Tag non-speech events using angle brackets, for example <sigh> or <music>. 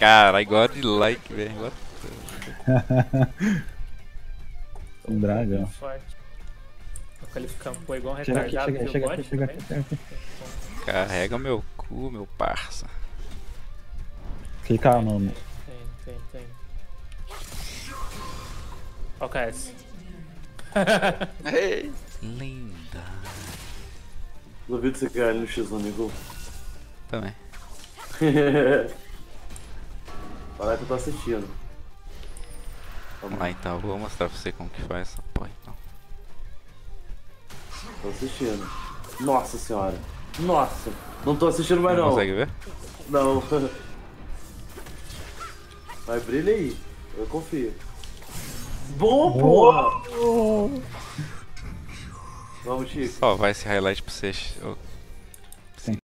Caralho, godlike, velho. What <laughs> Um dragão. Forte. Vou qualificar um igual um Chega aqui, retardado. chega, que eu chega gosto aqui, chega também. aqui, chega aqui. the- Carrega meu cu, meu parça. Clica no. Tem, tem, tem. Ó o KS. Linda. Duvido você ganhar ali no X1, amigo. Também. <laughs> Fala que eu tô assistindo. Vamos lá então, eu vou mostrar pra você como que faz essa porra então. Tô assistindo. Nossa senhora. Nossa. Não tô assistindo mais Não não. consegue ver? Não. Vai, brilha aí. Eu confio. Bom, porra! Vamos, Chico. Só vai esse highlight pra você. ô,